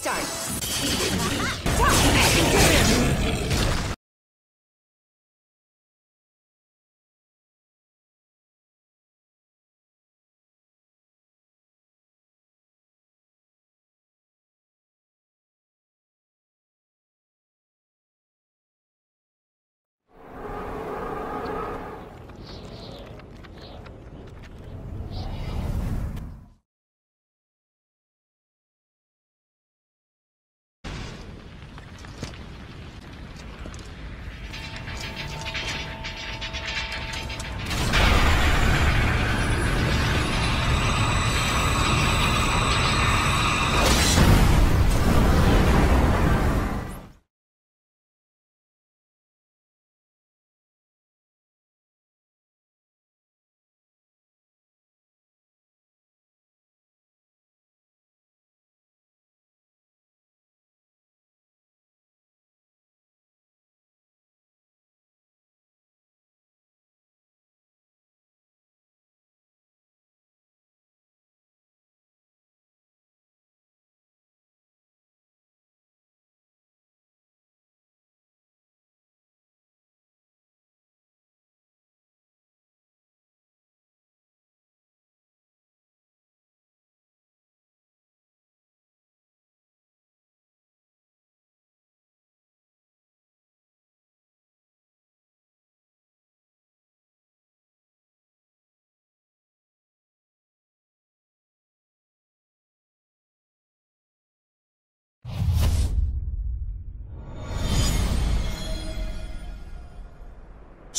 Start.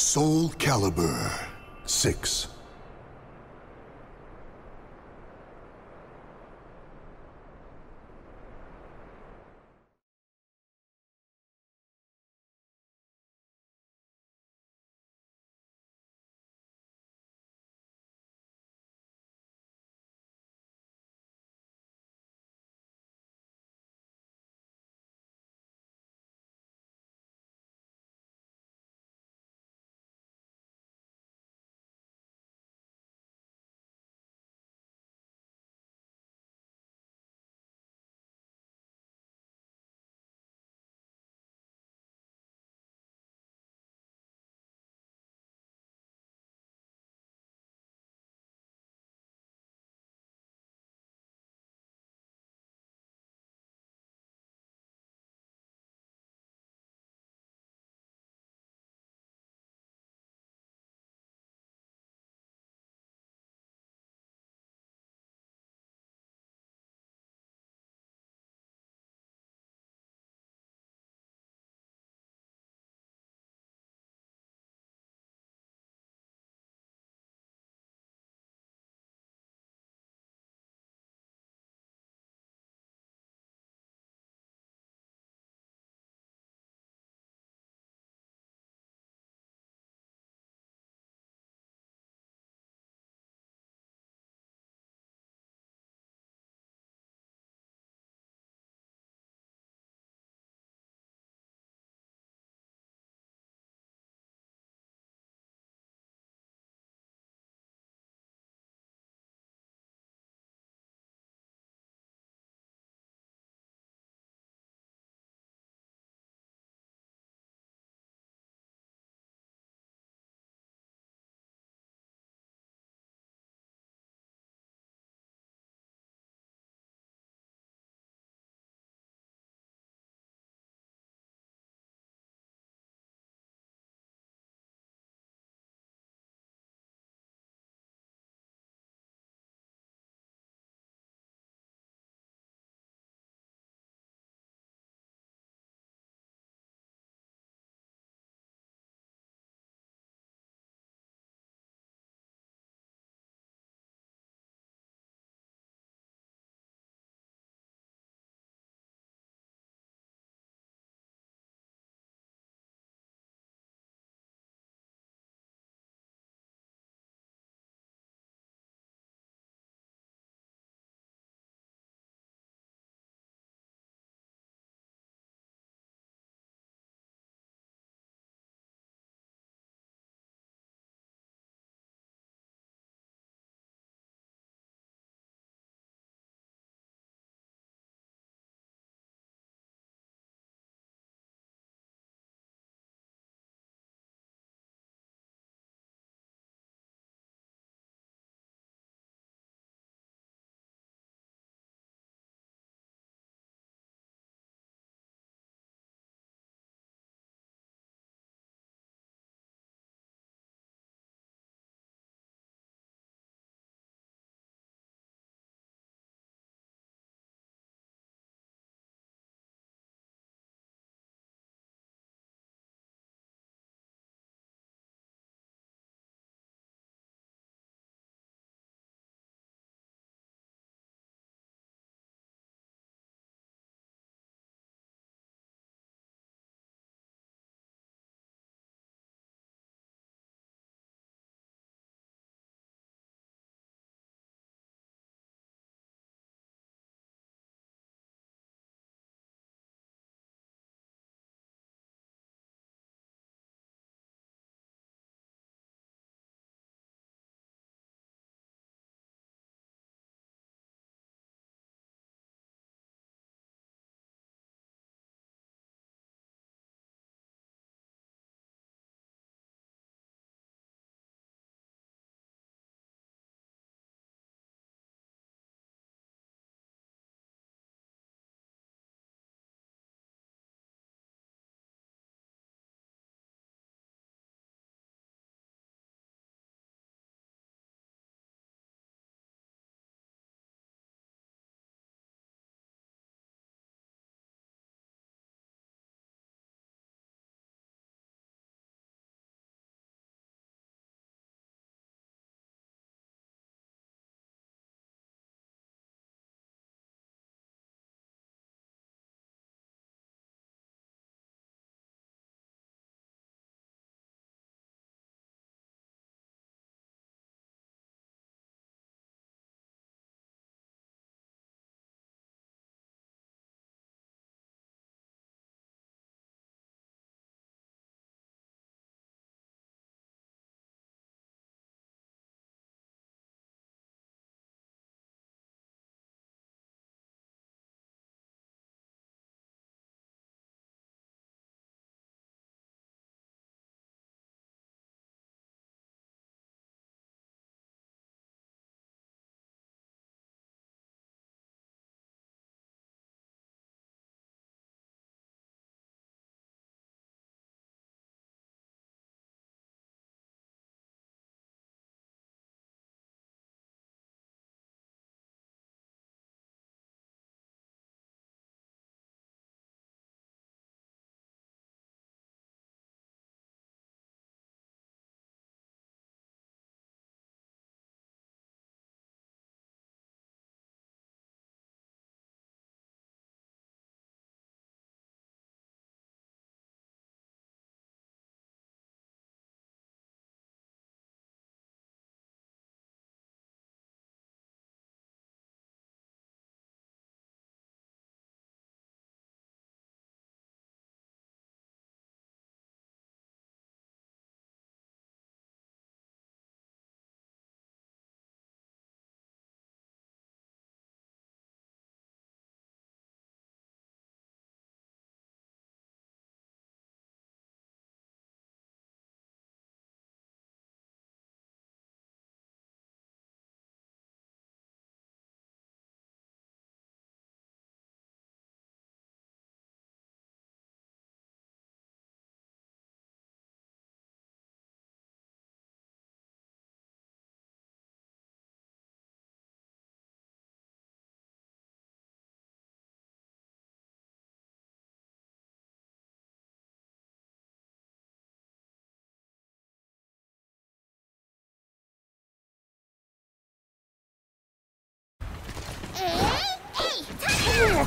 Soul Calibur 6.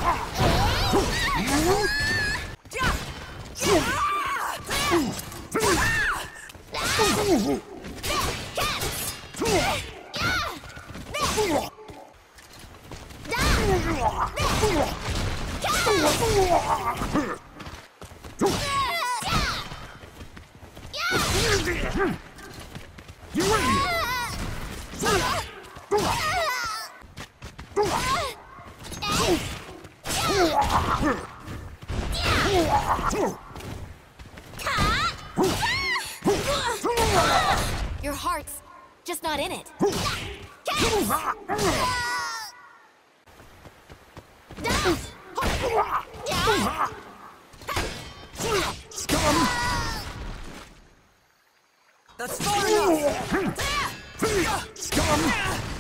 Oh! That's enough! Scum!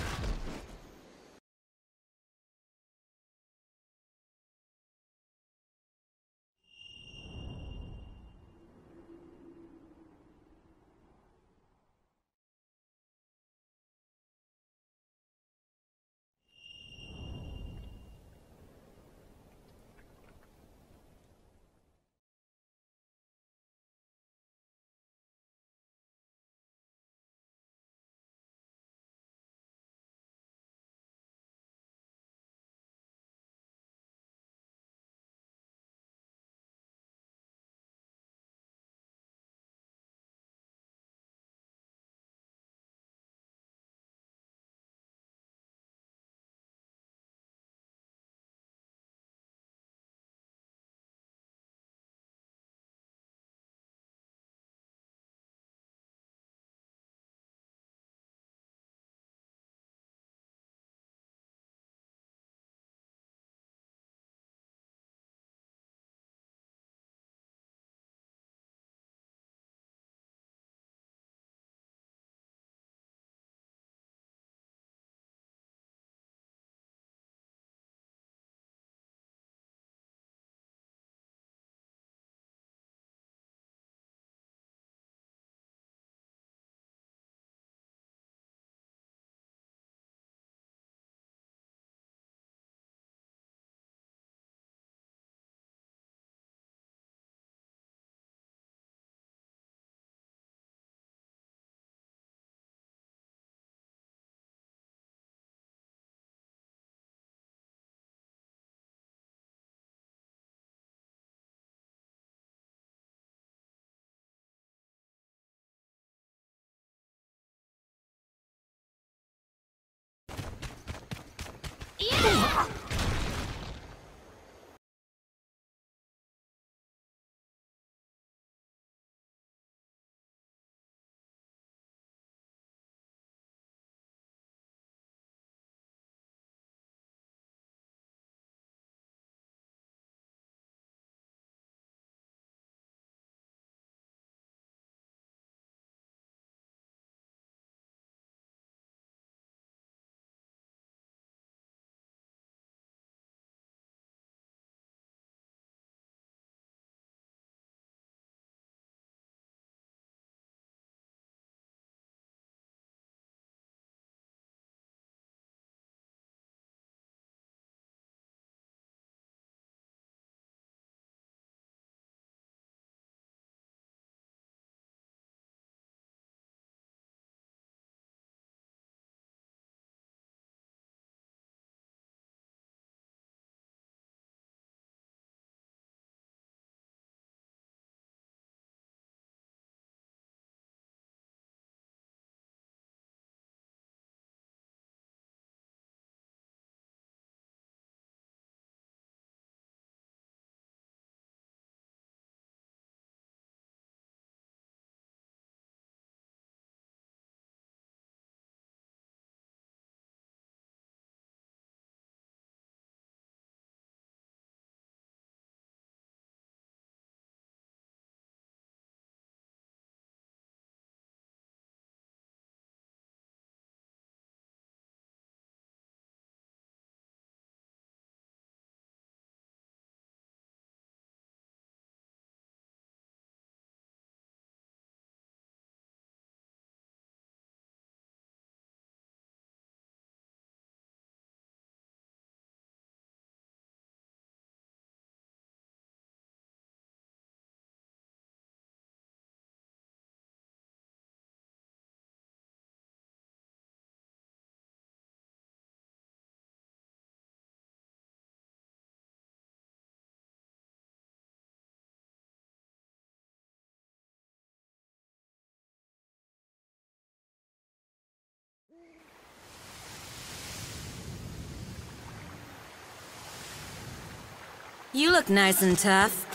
You look nice and tough.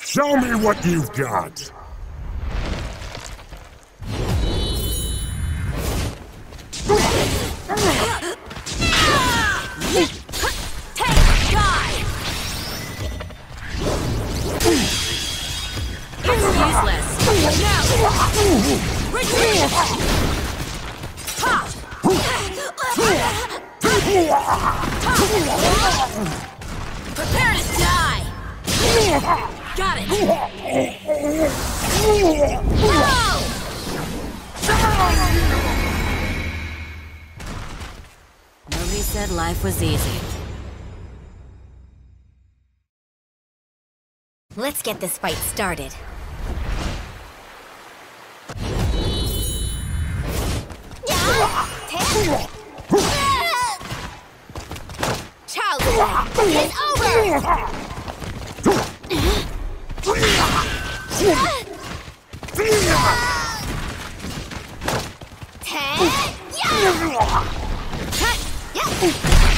Show me what you've got. Die! Prepare to die! Got it. No! Nobody said life was easy. Let's get this fight started. Yeah! Is over!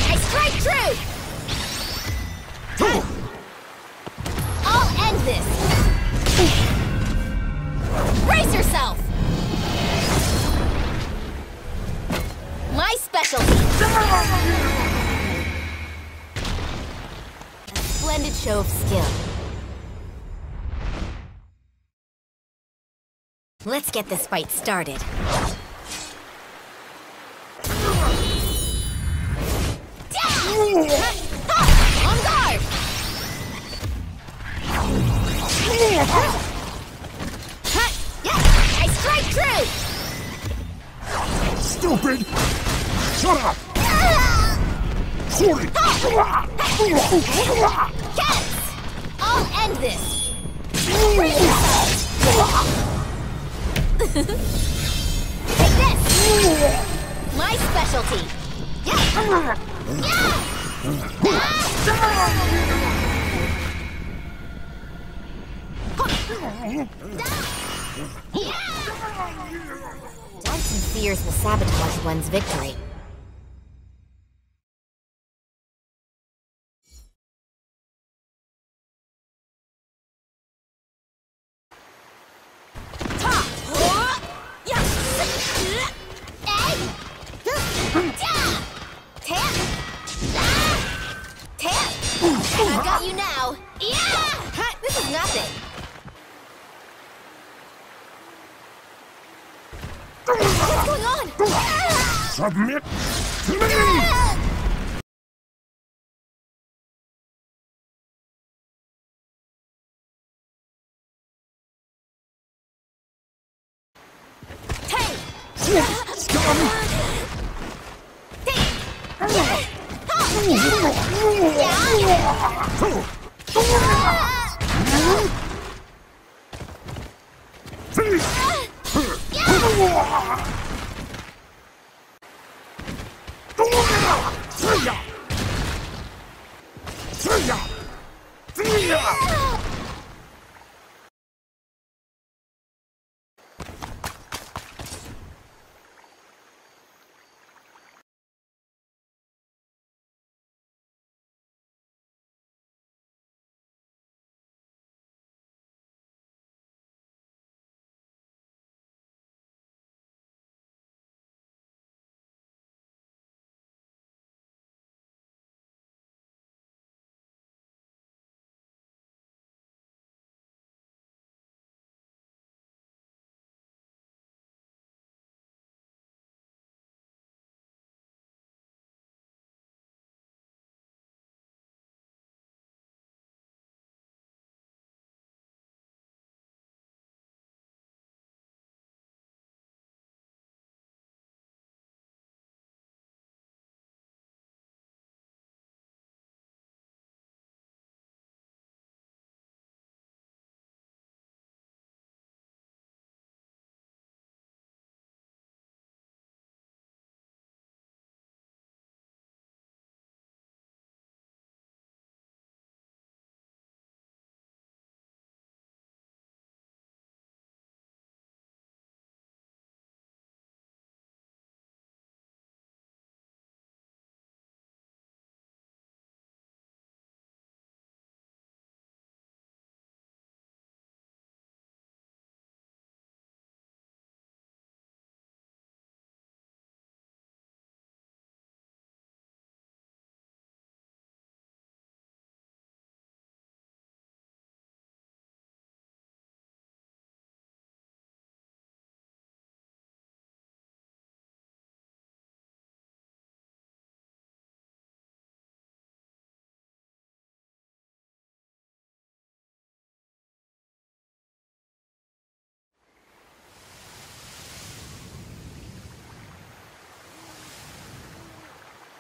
I strike true! I'll end this! Brace yourself! My specialty! Splendid show of skill. Let's get this fight started. On guard! Yeah, I strike true! Stupid! Shut up! Sorry! Yes! I'll end this! Take this! My specialty! Yeah! Doubts and fears will sabotage one's victory. submit to me! Yeah! Yeah! Oh,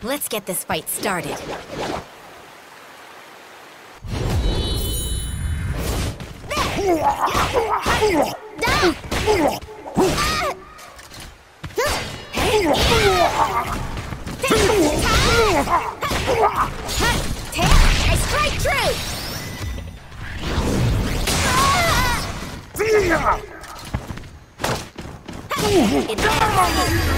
Let's get this fight started. I strike true! Fear!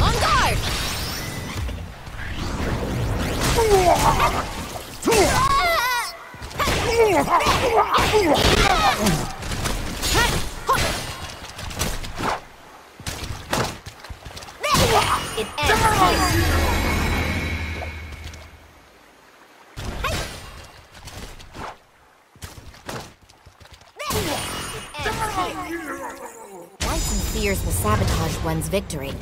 On guard! It one's victory.